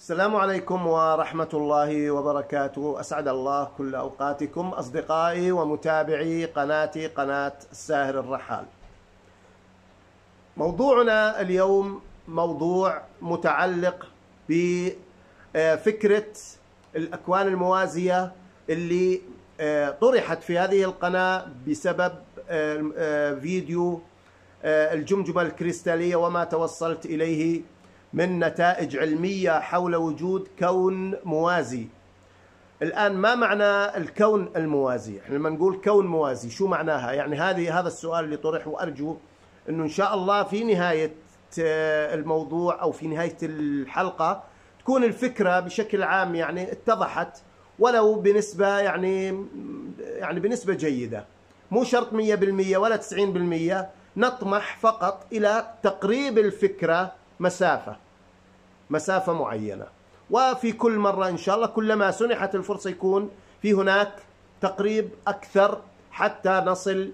السلام عليكم ورحمة الله وبركاته. أسعد الله كل أوقاتكم أصدقائي ومتابعي قناتي قناة الساهر الرحال. موضوعنا اليوم موضوع متعلق بفكرة الأكوان الموازية اللي آه، طرحت في هذه القناة بسبب آه، آه، فيديو الجمجمة الكريستالية وما توصلت إليه من نتائج علمية حول وجود كون موازي. الآن ما معنى الكون الموازي؟ إحنا لما نقول كون موازي شو معناها؟ يعني هذه هذا السؤال اللي طرح وأرجو أنه إن شاء الله في نهاية الموضوع أو في نهاية الحلقة تكون الفكرة بشكل عام يعني اتضحت ولو بنسبة يعني يعني بنسبة جيدة. مو شرط 100% ولا 90% نطمح فقط إلى تقريب الفكرة مسافة مسافة معينة. وفي كل مرة إن شاء الله كلما سنحت الفرصة يكون في هناك تقريب أكثر حتى نصل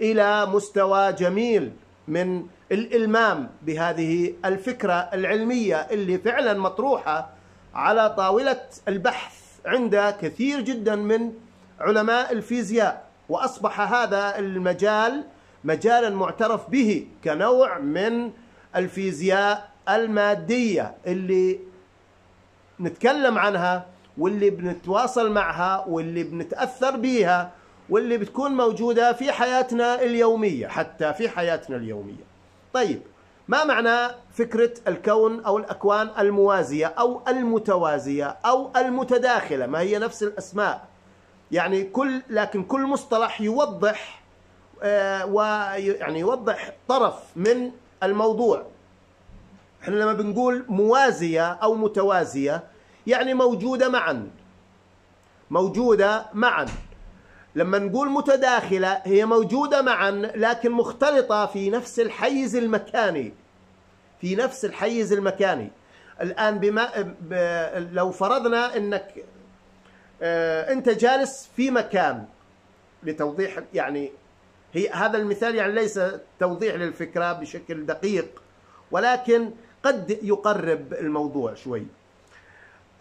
إلى مستوى جميل من الإلمام بهذه الفكرة العلمية اللي فعلا مطروحة على طاولة البحث عند كثير جدا من علماء الفيزياء. وأصبح هذا المجال مجالا معترف به كنوع من الفيزياء المادية اللي نتكلم عنها واللي بنتواصل معها واللي بنتأثر بيها واللي بتكون موجودة في حياتنا اليومية حتى في حياتنا اليومية. طيب ما معنى فكرة الكون أو الأكوان الموازية أو المتوازية أو المتداخلة؟ ما هي نفس الأسماء. يعني كل لكن كل مصطلح يوضح آه ويعني يوضح طرف من الموضوع. إحنا لما بنقول موازية أو متوازية يعني موجودة معا. موجودة معا. لما نقول متداخلة هي موجودة معا لكن مختلطة في نفس الحيز المكاني. في نفس الحيز المكاني. الآن بما لو فرضنا أنك آه، أنت جالس في مكان لتوضيح يعني هي هذا المثال يعني ليس توضيح للفكرة بشكل دقيق ولكن قد يقرب الموضوع شوي.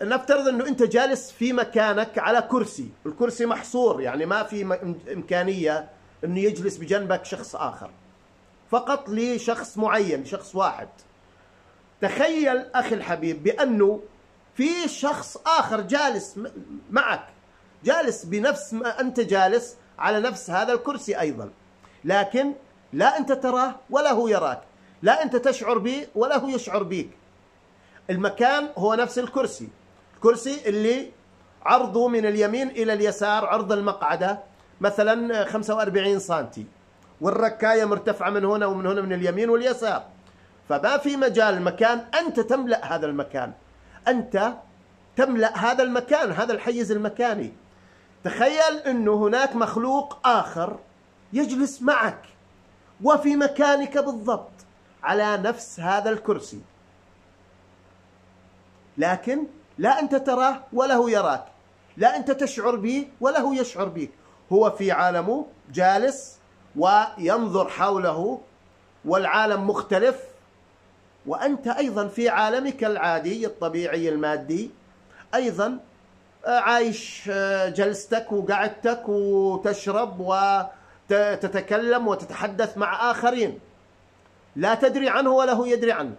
نفترض أنه أنت جالس في مكانك على كرسي الكرسي محصور يعني ما في إمكانية أنه يجلس بجنبك شخص آخر. فقط لشخص معين شخص واحد. تخيل أخي الحبيب بأنه في شخص آخر جالس معك. جالس بنفس ما أنت جالس على نفس هذا الكرسي أيضا. لكن لا أنت تراه ولا هو يراك. لا أنت تشعر به ولا هو يشعر بك المكان هو نفس الكرسي. الكرسي اللي عرضه من اليمين إلى اليسار عرض المقعدة مثلا 45 سنتي. والركاية مرتفعة من هنا ومن هنا من اليمين واليسار. فما في مجال مكان أنت تملأ هذا المكان. أنت تملأ هذا المكان هذا الحيز المكاني. تخيل إنه هناك مخلوق آخر يجلس معك وفي مكانك بالضبط على نفس هذا الكرسي. لكن لا أنت تراه ولا هو يراك لا أنت تشعر به ولا هو يشعر بك. هو في عالمه جالس وينظر حوله والعالم مختلف. وأنت أيضا في عالمك العادي الطبيعي المادي أيضا آه، عايش جلستك وقعدتك وتشرب وتتكلم وتتحدث مع آخرين. لا تدري عنه ولا هو يدري عنك.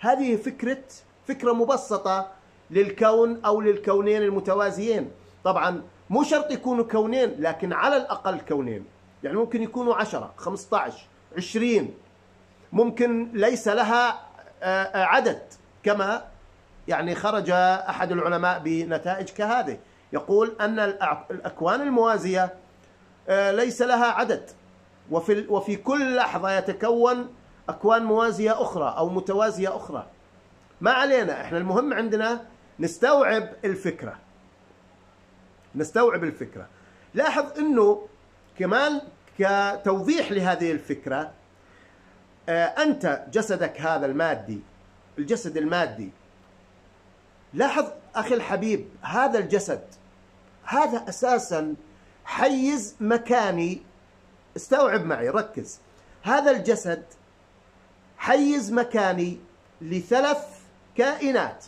هذه فكرة فكرة مبسطة للكون أو للكونين المتوازيين. طبعا مو شرط يكونوا كونين لكن على الأقل كونين. يعني ممكن يكونوا عشرة خمسة عشر عشرين. ممكن ليس لها آه، آه، عدد. كما يعني خرج أحد العلماء بنتائج كهذه. يقول أن الأكوان الموازية آه، ليس لها عدد. وفي وفي كل لحظة يتكون أكوان موازية أخرى أو متوازية أخرى. ما علينا إحنا المهم عندنا نستوعب الفكرة. نستوعب الفكرة. لاحظ إنه كمان كتوضيح لهذه الفكرة آه، أنت جسدك هذا المادي الجسد المادي لاحظ أخي الحبيب هذا الجسد هذا أساسا حيز مكاني. استوعب معي ركز. هذا الجسد حيز مكاني لثلاث كائنات.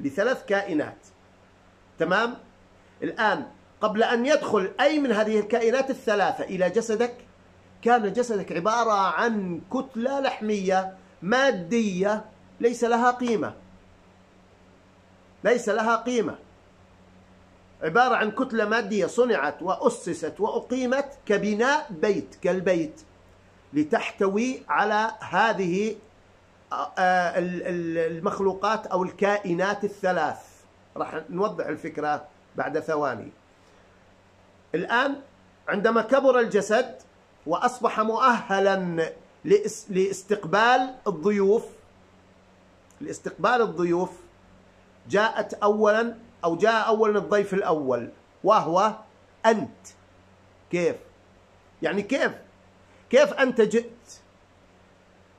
لثلاث كائنات. تمام؟ الآن قبل أن يدخل أي من هذه الكائنات الثلاثة إلى جسدك كان جسدك عبارة عن كتلة لحمية مادية ليس لها قيمة. ليس لها قيمة. عبارة عن كتلة مادية صنعت وأسست وأقيمت كبناء بيت كالبيت لتحتوي على هذه آه، المخلوقات أو الكائنات الثلاث. راح نوضح الفكرة بعد ثواني. الآن عندما كبر الجسد وأصبح مؤهلا لإستقبال الضيوف لإستقبال الضيوف جاءت أولا أو جاء أولا الضيف الأول وهو أنت. كيف؟ يعني كيف؟ كيف أنت جئت؟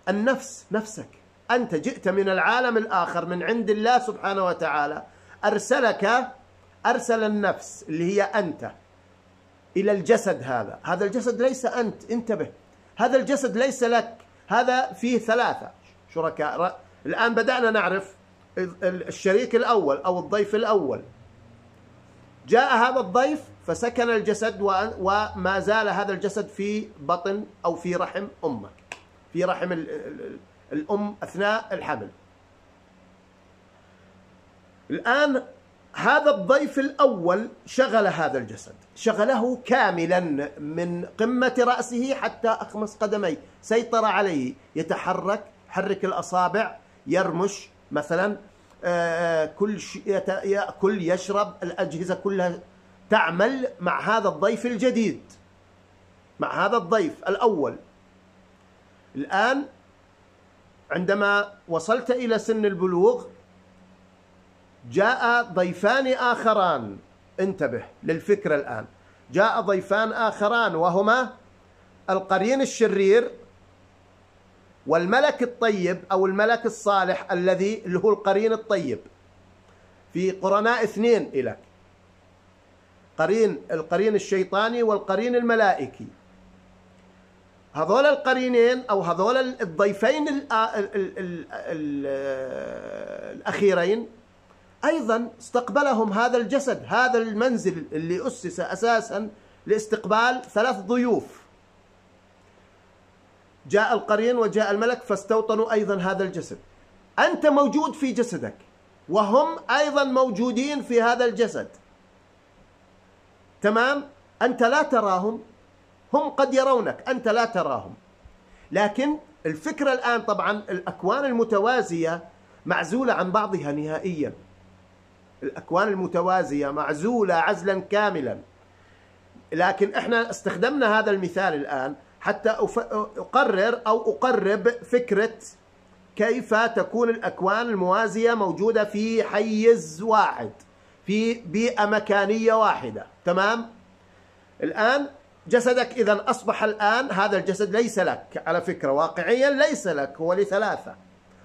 النفس نفسك. أنت جئت من العالم الآخر من عند الله سبحانه وتعالى. أرسلك أرسل النفس اللي هي أنت إلى الجسد هذا. هذا الجسد ليس أنت انتبه. هذا الجسد ليس لك هذا فيه ثلاثة شركاء. الآن بدأنا نعرف الشريك الأول أو الضيف الأول. جاء هذا الضيف فسكن الجسد وما زال هذا الجسد في بطن أو في رحم أمك في رحم الأم أثناء الحمل. الآن هذا الضيف الأول شغل هذا الجسد. شغله كاملا من قمة رأسه حتى أخمص قدميه. سيطر عليه. يتحرك حرك الأصابع يرمش مثلا. كل يأكل يشرب الأجهزة كلها تعمل مع هذا الضيف الجديد مع هذا الضيف الأول. الآن عندما وصلت إلى سن البلوغ جاء ضيفان آخران. انتبه للفكرة الآن. جاء ضيفان آخران وهما القرين الشرير والملك الطيب أو الملك الصالح الذي اللي هو القرين الطيب. في قرناء اثنين إلك. قرين القرين الشيطاني والقرين الملائكي. هذول القرينين أو هذول الضيفين الأخيرين أيضا استقبلهم هذا الجسد هذا المنزل اللي أسس أساسا لاستقبال ثلاث ضيوف. جاء القرين وجاء الملك فاستوطنوا أيضا هذا الجسد. أنت موجود في جسدك وهم أيضا موجودين في هذا الجسد. تمام؟ أنت لا تراهم هم قد يرونك أنت لا تراهم. لكن الفكرة الآن طبعا الأكوان المتوازية معزولة عن بعضها نهائيا. الأكوان المتوازية معزولة عزلا كاملا. لكن إحنا استخدمنا هذا المثال الآن حتى أقرر أو أقرب فكرة كيف تكون الأكوان الموازية موجودة في حيز واحد في بيئة مكانية واحدة. تمام؟ الآن جسدك إذا أصبح الآن هذا الجسد ليس لك. على فكرة واقعيا ليس لك هو لثلاثة.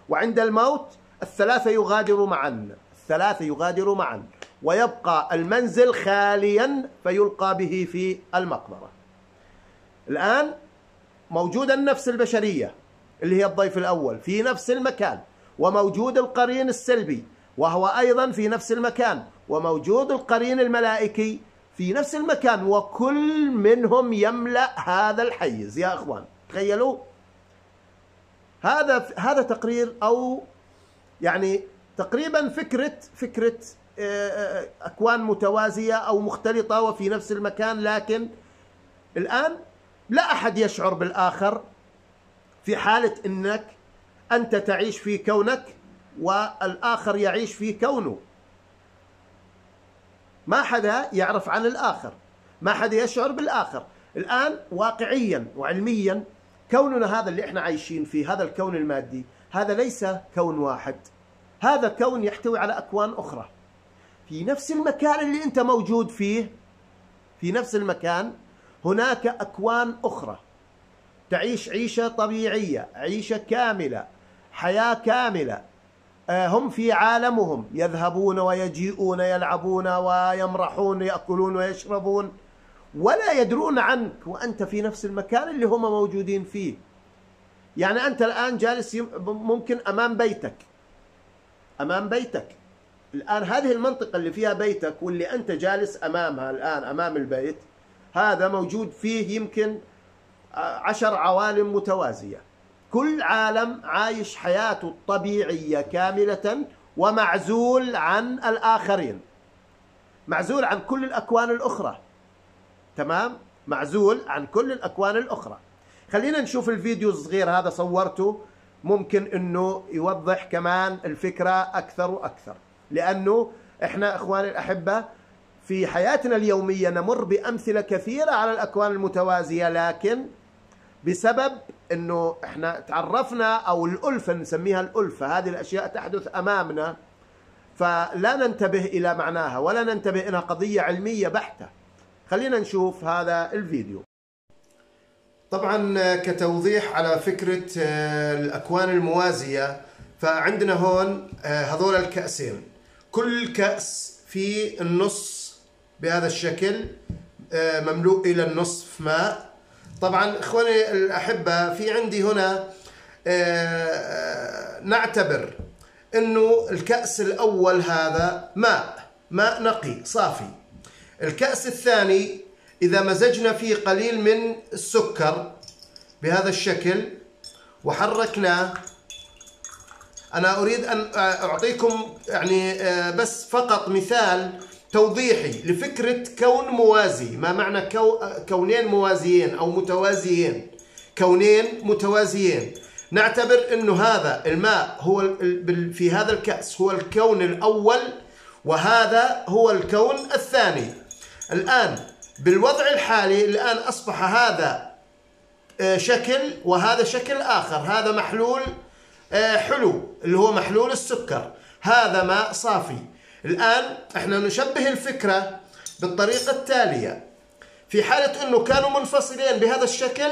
وعند الموت الثلاثة يغادروا معا الثلاثة يغادروا معا. ويبقى المنزل خاليا فيلقى به في المقبرة. الآن موجودة النفس البشرية اللي هي الضيف الأول في نفس المكان وموجود القرين السلبي وهو أيضا في نفس المكان وموجود القرين الملائكي في نفس المكان وكل منهم يملأ هذا الحيز. يا أخوان تخيلوا؟ هذا هذا تقرير أو يعني تقريبا فكرة فكرة أكوان متوازية أو مختلطة وفي نفس المكان لكن الآن لا أحد يشعر بالآخر في حالة أنك أنت تعيش في كونك والآخر يعيش في كونه. ما حدا يعرف عن الآخر ما حدا يشعر بالآخر. الآن واقعيا وعلميا كوننا هذا اللي إحنا عايشين فيه هذا الكون المادي هذا ليس كون واحد. هذا كون يحتوي على أكوان أخرى. في نفس المكان اللي أنت موجود فيه في نفس المكان هناك أكوان أخرى. تعيش عيشة طبيعية عيشة كاملة حياة كاملة. آه، هم في عالمهم يذهبون ويجيئون يلعبون ويمرحون يأكلون ويشربون. ولا يدرون عنك وأنت في نفس المكان اللي هم موجودين فيه. يعني أنت الآن جالس ممكن أمام بيتك. أمام بيتك. الآن هذه المنطقة اللي فيها بيتك واللي أنت جالس أمامها الآن أمام البيت هذا موجود فيه يمكن عشر عوالم متوازية. كل عالم عايش حياته الطبيعية كاملة ومعزول عن الآخرين. معزول عن كل الأكوان الأخرى. تمام؟ معزول عن كل الأكوان الأخرى. خلينا نشوف الفيديو الصغير هذا صورته. ممكن إنه يوضح كمان الفكرة أكثر وأكثر. لأنه إحنا إخواني الأحبة في حياتنا اليومية نمر بأمثلة كثيرة على الأكوان المتوازية لكن بسبب إنه إحنا تعرفنا أو الألفة نسميها الألفة هذه الأشياء تحدث أمامنا فلا ننتبه إلى معناها ولا ننتبه انها قضية علمية بحتة. خلينا نشوف هذا الفيديو. طبعا كتوضيح على فكرة آه، الأكوان الموازية فعندنا هون آه، هذول الكأسين. كل كأس في النص بهذا الشكل آه، مملوء إلى النصف ماء. طبعا إخواني الأحبة في عندي هنا نعتبر أنه الكأس الأول هذا ماء ماء نقي صافي. الكأس الثاني إذا مزجنا فيه قليل من السكر بهذا الشكل وحركناه. أنا أريد أن أعطيكم يعني آه، بس فقط مثال توضيحي لفكرة كون موازي. ما معنى كونين موازيين أو متوازيين؟ كونين متوازيين. نعتبر أنه هذا الماء هو في هذا الكأس هو الكون الأول وهذا هو الكون الثاني. الآن بالوضع الحالي الآن أصبح هذا آه، شكل وهذا شكل آخر. هذا محلول آه، حلو اللي هو محلول السكر. هذا ماء صافي. الآن إحنا نشبه الفكرة بالطريقة التالية. في حالة أنه كانوا منفصلين بهذا الشكل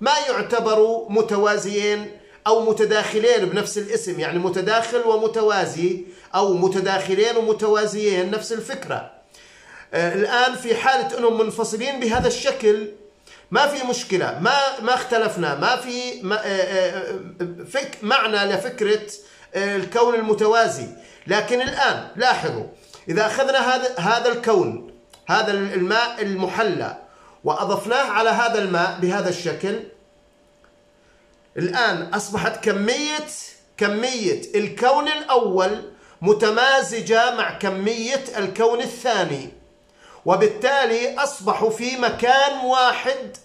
ما يعتبروا متوازيين أو متداخلين بنفس الاسم يعني متداخل ومتوازي أو متداخلين ومتوازيين نفس الفكرة. آه، الآن في حالة أنهم منفصلين بهذا الشكل ما في مشكلة ما ما اختلفنا ما في ما آه، آه، فك معنى لفكرة الكون المتوازي. لكن الآن لاحظوا إذا أخذنا هذا هذا الكون هذا الماء المحلى وأضفناه على هذا الماء بهذا الشكل الآن أصبحت كمية كمية الكون الأول متمازجة مع كمية الكون الثاني وبالتالي أصبحوا في مكان واحد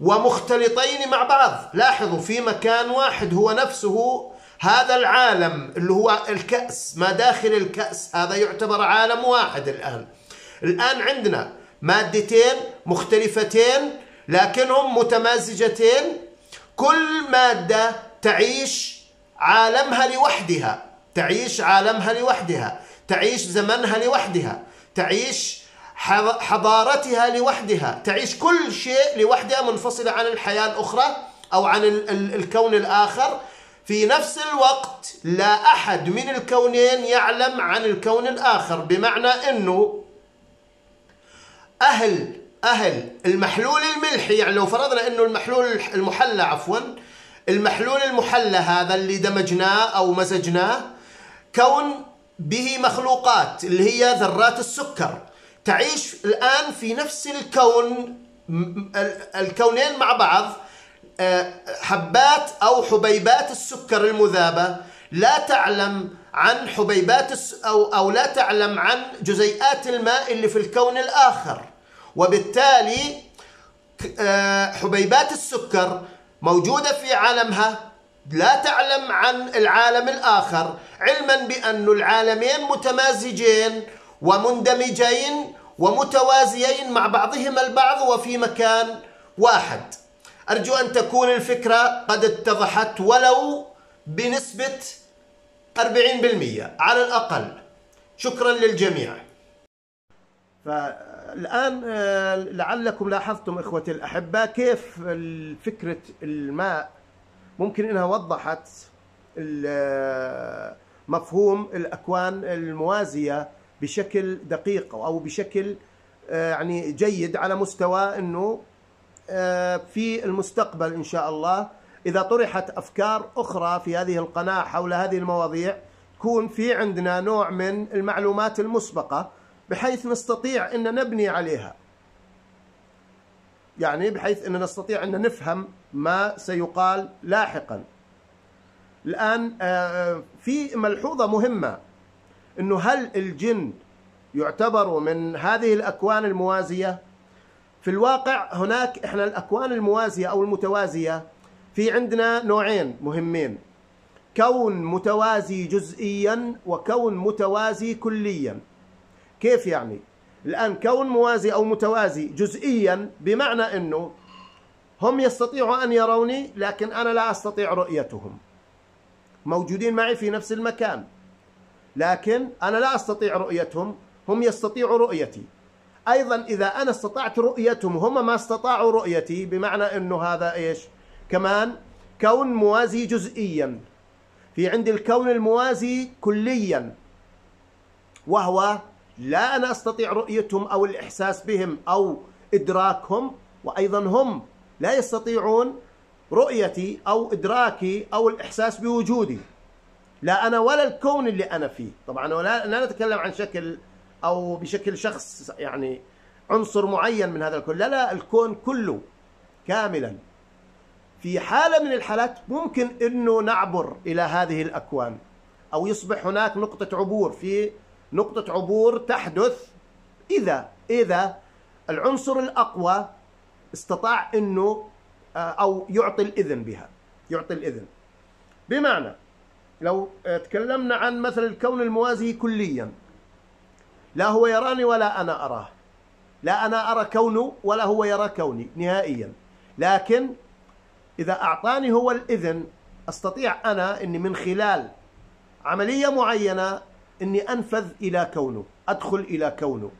ومختلطين مع بعض. لاحظوا في مكان واحد هو نفسه هذا العالم اللي هو الكأس ما داخل الكأس هذا يعتبر عالم واحد الآن. الآن عندنا مادتين مختلفتين لكنهم متمازجتين. كل مادة تعيش عالمها لوحدها تعيش عالمها لوحدها تعيش زمنها لوحدها تعيش حضارتها لوحدها تعيش كل شيء لوحدها منفصلة عن الحياة الأخرى أو عن الكون الآخر. في نفس الوقت لا أحد من الكونين يعلم عن الكون الآخر بمعنى أنه أهل أهل المحلول الملحي يعني لو فرضنا أنه المحلول المحلى عفوا المحلول المحلى هذا اللي دمجناه أو مزجناه كون به مخلوقات اللي هي ذرات السكر تعيش الآن في نفس الكون الكونين مع بعض حبات أو حبيبات السكر المذابة لا تعلم عن حبيبات أو أو لا تعلم عن جزيئات الماء اللي في الكون الآخر. وبالتالي آه، حبيبات السكر موجودة في عالمها لا تعلم عن العالم الآخر علما بأن العالمين متمازجين ومندمجين ومتوازيين مع بعضهما البعض وفي مكان واحد. أرجو أن تكون الفكرة قد اتضحت ولو بنسبة 40% على الأقل. شكرا للجميع. فالآن آه، لعلكم لاحظتم إخوتي الأحبة كيف فكرة الماء ممكن إنها وضحت آه، مفهوم الأكوان الموازية بشكل دقيق أو بشكل آه، يعني جيد على مستوى آه، في المستقبل إن شاء الله. إذا طرحت أفكار أخرى في هذه القناة حول هذه المواضيع يكون في عندنا نوع من المعلومات المسبقة بحيث نستطيع أن نبني عليها. يعني بحيث أن نستطيع أن نفهم ما سيقال لاحقا. الآن آه، في ملحوظة مهمة أنه هل الجن يعتبروا من هذه الأكوان الموازية؟ في الواقع هناك إحنا الأكوان الموازية أو المتوازية في عندنا نوعين مهمين. كون متوازي جزئيا وكون متوازي كليا. كيف يعني؟ الآن كون موازي أو متوازي جزئيا بمعنى أنه هم يستطيعوا أن يروني لكن أنا لا أستطيع رؤيتهم. موجودين معي في نفس المكان. لكن أنا لا أستطيع رؤيتهم هم يستطيعوا رؤيتي. أيضا إذا أنا استطعت رؤيتهم هم ما استطاعوا رؤيتي بمعنى أنه هذا إيش؟ كمان كون موازي جزئيا. في عندي الكون الموازي كليا. وهو لا أنا أستطيع رؤيتهم أو الإحساس بهم أو إدراكهم وأيضا هم لا يستطيعون رؤيتي أو إدراكي أو الإحساس بوجودي. لا أنا ولا الكون اللي أنا فيه. طبعا لا, لا نتكلم عن شكل أو بشكل شخص يعني عنصر معين من هذا الكون. لا لا الكون كله كاملا في حالة من الحالات ممكن أنه نعبر إلى هذه الأكوان أو يصبح هناك نقطة عبور. في نقطة عبور تحدث إذا إذا العنصر الأقوى استطاع أنه آه، أو يعطي الإذن بها يعطي الإذن. بمعنى لو تكلمنا عن مثل الكون الموازي كليا لا هو يراني ولا أنا أراه. لا أنا أرى كونه ولا هو يرى كوني نهائيا. لكن إذا أعطاني هو الإذن أستطيع أنا أني من خلال عملية معينة أني أنفذ إلى كونه أدخل إلى كونه.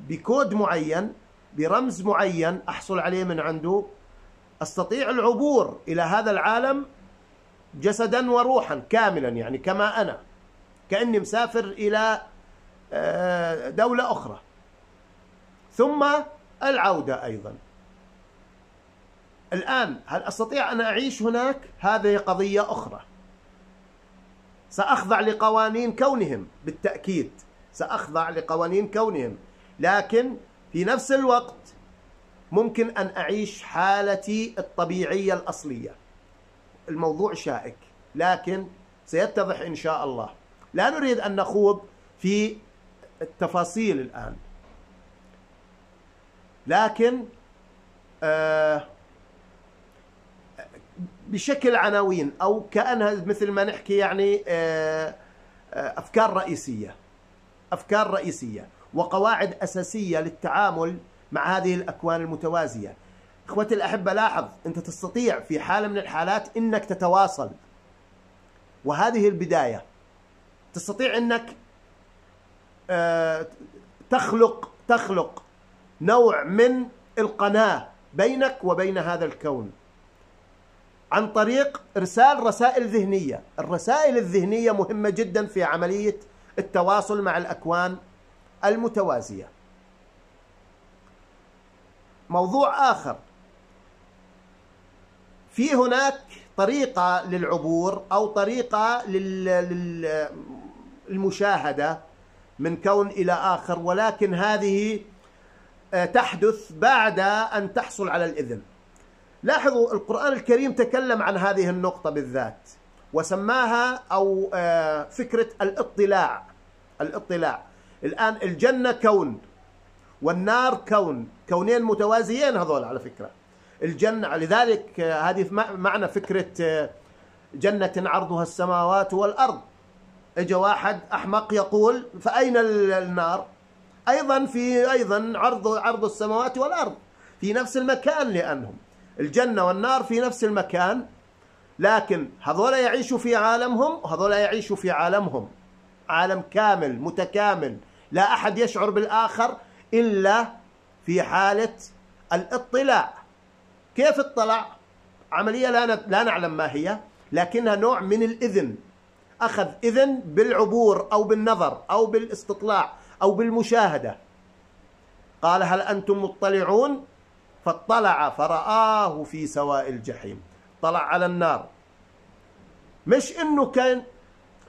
بكود معين برمز معين أحصل عليه من عنده أستطيع العبور إلى هذا العالم جسدا وروحا كاملا يعني كما أنا. كأني مسافر إلى دولة أخرى. ثم العودة أيضا. الآن هل أستطيع أن أعيش هناك؟ هذه قضية أخرى. سأخضع لقوانين كونهم بالتأكيد سأخضع لقوانين كونهم. لكن في نفس الوقت ممكن أن أعيش حالتي الطبيعية الأصلية. الموضوع شائك لكن سيتضح إن شاء الله. لا نريد أن نخوض في التفاصيل الآن. لكن آه بشكل عناوين أو كانها مثل ما نحكي يعني آه، آه، أفكار رئيسية. أفكار رئيسية وقواعد أساسية للتعامل مع هذه الأكوان المتوازية. إخوتي الأحبة لاحظ أنت تستطيع في حالة من الحالات إنك تتواصل. وهذه البداية. تستطيع آه، تخلق تخلق نوع من القناة بينك وبين هذا الكون عن طريق إرسال رسائل ذهنية، الرسائل الذهنية مهمة جدا في عملية التواصل مع الأكوان المتوازية. موضوع آخر في هناك طريقة للعبور أو طريقة للمشاهده من كون إلى آخر ولكن هذه آه، تحدث بعد أن تحصل على الإذن. لاحظوا القرآن الكريم تكلم عن هذه النقطة بالذات وسماها أو آه، فكرة الاطلاع. الاطلاع. الآن الجنة كون والنار كون. كونين متوازيين هذول على فكرة. الجنة لذلك آه، هذه معنى فكرة جنة عرضها السماوات والأرض. اجى واحد أحمق يقول فأين النار؟ أيضا في أيضا عرض عرض السماوات والأرض. في نفس المكان لأنهم. الجنة والنار في نفس المكان لكن هذول يعيشوا في عالمهم وهذول يعيشوا في عالمهم. عالم كامل متكامل. لا أحد يشعر بالآخر إلا في حالة الاطلاع. كيف اطلع؟ عملية لا, لا نعلم ما هي لكنها نوع من الإذن. أخذ إذن بالعبور أو بالنظر أو بالاستطلاع أو بالمشاهدة. قال هل أنتم مطلعون؟ فاطلع فرآه في سواء الجحيم. طلع على النار. مش إنه كان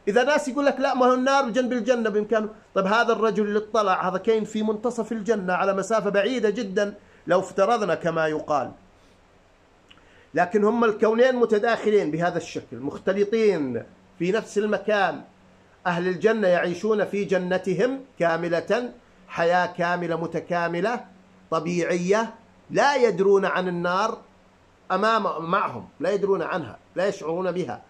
إذا ناس يقول لك لا ما هو النار بجنب الجنة بإمكانه. طيب هذا الرجل اللي اطلع هذا كاين في منتصف الجنة على مسافة بعيدة جدا لو افترضنا كما يقال. لكن هم الكونين متداخلين بهذا الشكل مختلطين. في نفس المكان. أهل الجنة يعيشون في جنتهم كاملة حياة كاملة متكاملة طبيعية لا يدرون عن النار أمام معهم لا يدرون عنها لا يشعرون بها.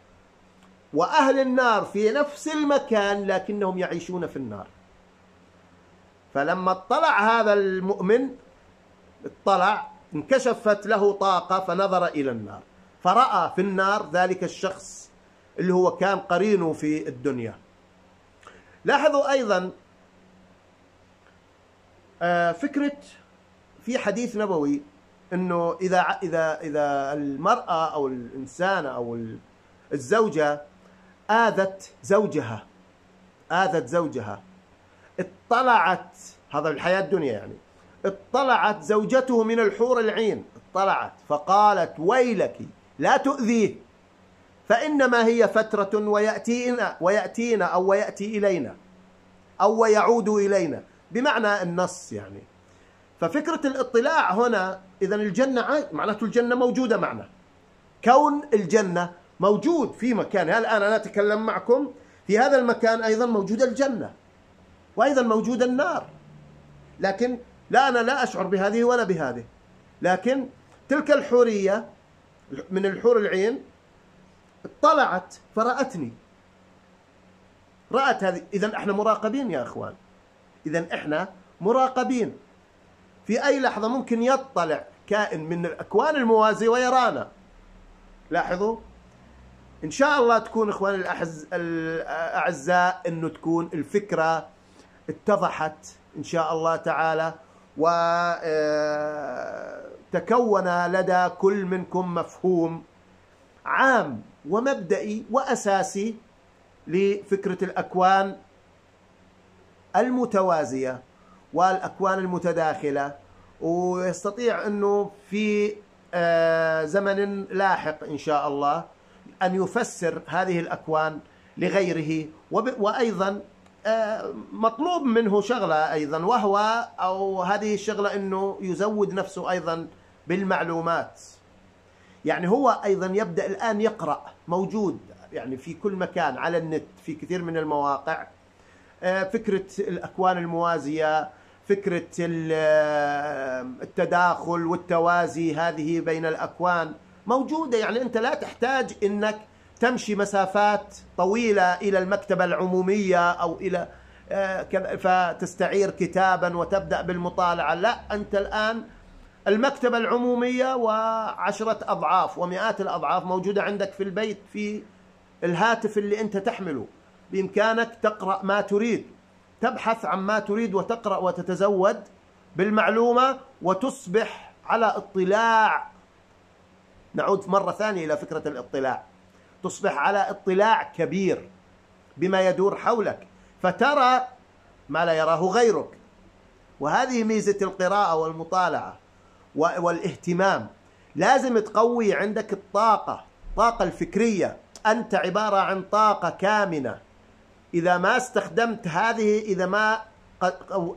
وأهل النار في نفس المكان لكنهم يعيشون في النار. فلما اطلع هذا المؤمن اطلع انكشفت له طاقة فنظر إلى النار فرأى في النار ذلك الشخص اللي هو كان قرينه في الدنيا. لاحظوا أيضا آه، فكرة في حديث نبوي إنه إذا إذا إذا المرأة أو الانسانه أو الزوجة آذت زوجها آذت زوجها اطلعت هذا الحياة الدنيا يعني اطلعت زوجته من الحور العين اطلعت فقالت ويلك لا تؤذيه. فإنما هي فترة ويأتينا ويأتينا أو ويأتي إلينا أو ويعود إلينا. بمعنى النص يعني. ففكرة الاطلاع هنا إذا الجنة معناته الجنة موجودة معنا. كون الجنة موجود في مكان. الآن أنا أتكلم معكم؟ في هذا المكان أيضا موجودة الجنة وأيضا موجودة النار. لكن لا أنا لا أشعر بهذه ولا بهذه. لكن تلك الحورية من الحور العين اطلعت فرأتني. رأت هذه. إذا إحنا مراقبين يا أخوان. إذا إحنا مراقبين. في أي لحظة ممكن يطلع كائن من الأكوان الموازية ويرانا؟ لاحظوا؟ إن شاء الله تكون إخواني الأحز... الأعزاء أنه تكون الفكرة اتضحت إن شاء الله تعالى وتكون آه، لدى كل منكم مفهوم. عام ومبدئي وأساسي لفكرة الأكوان المتوازية والأكوان المتداخلة ويستطيع أنه في آه، زمن لاحق إن شاء الله أن يفسر هذه الأكوان لغيره وأيضا آه، مطلوب منه شغلة أيضا وهو أو هذه الشغلة أنه يزود نفسه أيضا بالمعلومات. يعني هو أيضا يبدأ الآن يقرأ موجود يعني في كل مكان على النت في كثير من المواقع. آه، فكرة الأكوان الموازية فكرة التداخل والتوازي هذه بين الأكوان موجودة. يعني أنت لا تحتاج أنك تمشي مسافات طويلة إلى المكتبة العمومية أو إلى آه، فتستعير كتابا وتبدأ بالمطالعة. لا أنت الآن المكتبة العمومية وعشرة أضعاف ومئات الأضعاف موجودة عندك في البيت في الهاتف اللي أنت تحمله. بإمكانك تقرأ ما تريد. تبحث عن ما تريد وتقرأ وتتزود بالمعلومة وتصبح على اطلاع. نعود مرة ثانية إلى فكرة الاطلاع. تصبح على اطلاع كبير بما يدور حولك. فترى ما لا يراه غيرك. وهذه ميزة القراءة والمطالعة. والاهتمام. لازم تقوي عندك الطاقة الطاقة الفكرية. أنت عبارة عن طاقة كامنة. إذا ما استخدمت هذه إذا ما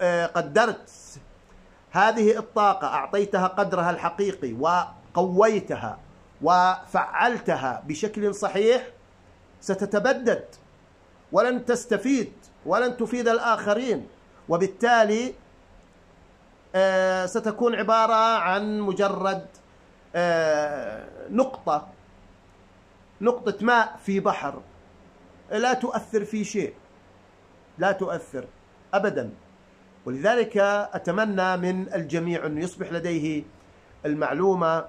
آه، قدرت هذه الطاقة أعطيتها قدرها الحقيقي وقويتها وفعلتها بشكل صحيح ستتبدد. ولن تستفيد ولن تفيد الآخرين. وبالتالي ستكون عبارة عن مجرد آه، نقطة نقطة ماء في بحر. لا تؤثر في شيء. لا تؤثر أبدا. ولذلك أتمنى من الجميع أن يصبح لديه المعلومة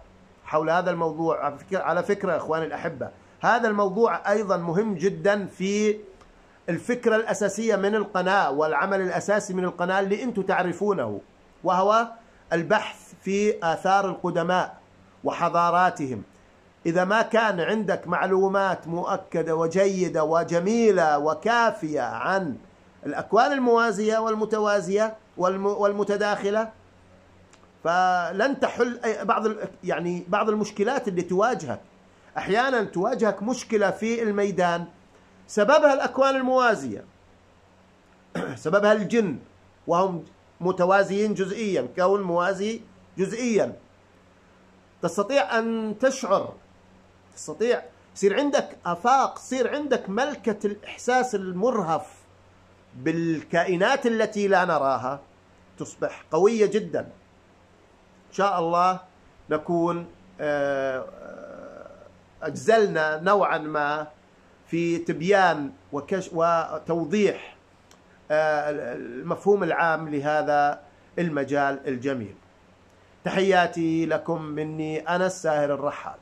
حول هذا الموضوع. على فكرة أخواني الأحبة هذا الموضوع أيضا مهم جدا في الفكرة الأساسية من القناة والعمل الأساسي من القناة اللي أنتم تعرفونه. وهو البحث في آثار القدماء وحضاراتهم. إذا ما كان عندك معلومات مؤكدة وجيدة وجميلة وكافية عن الأكوان الموازية والمتوازية والمتداخلة فلن تحل بعض يعني بعض المشكلات اللي تواجهك. أحيانا تواجهك مشكلة في الميدان سببها الأكوان الموازية سببها الجن وهم متوازيين جزئيا كون موازي جزئيا. تستطيع أن تشعر تستطيع يصير عندك آفاق يصير عندك ملكة الإحساس المرهف بالكائنات التي لا نراها تصبح قوية جدا. إن شاء الله نكون آه، أجزلنا نوعا ما في تبيان وكش وتوضيح آه، المفهوم العام لهذا المجال الجميل. تحياتي لكم مني أنا الساهر الرحال.